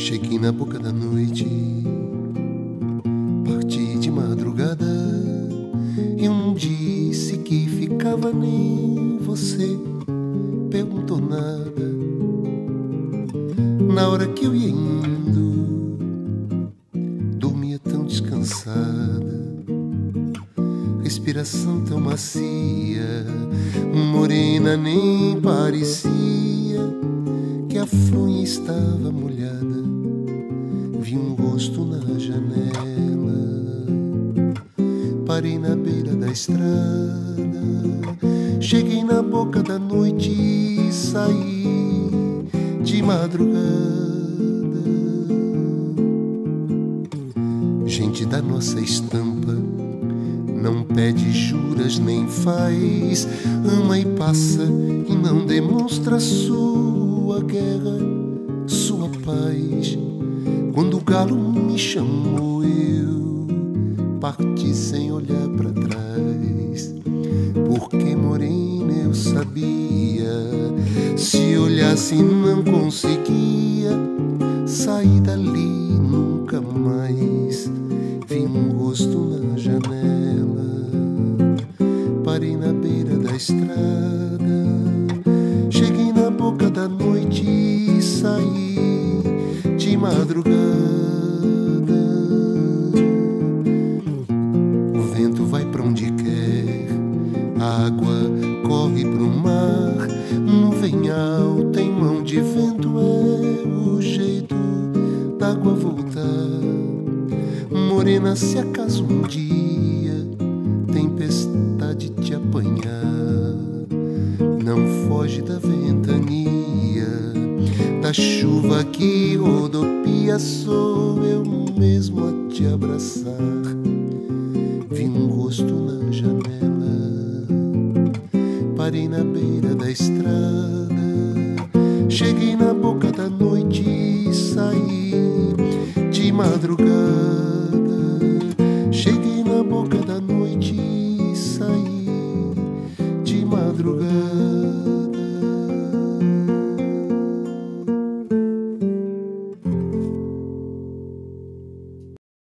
Cheguei na boca da noite, parti de madrugada. E não disse que ficava nem você perguntou nada. Na hora que eu ia indo, dormia tão descansada, respiração tão macia, morena nem parecia a fronha estava molhada. Vi um rosto na janela, parei na beira da estrada, cheguei na boca da noite e saí de madrugada. Gente da nossa estampa não pede juras nem faz, ama e passa e não demonstra sua guerra, sua paz. Quando o galo me chamou, eu parti sem olhar para trás, porque morena eu sabia, se olhasse não conseguia sair dali nunca mais. Vi um rosto na janela, parei na beira da estrada, boca da noite e saí de madrugada. O vento vai pra onde quer, a água corre pro mar, nuvem alta em mão de vento é o jeito da água voltar. Morena, se acaso um dia tempestade te apanhar, não foge da ventania, chuva que rodopia, sou eu mesmo a te abraçar. Vi um rosto na janela, parei na beira da estrada, cheguei na boca da noite e saí de madrugada. Cheguei na boca da noite e saí de madrugada.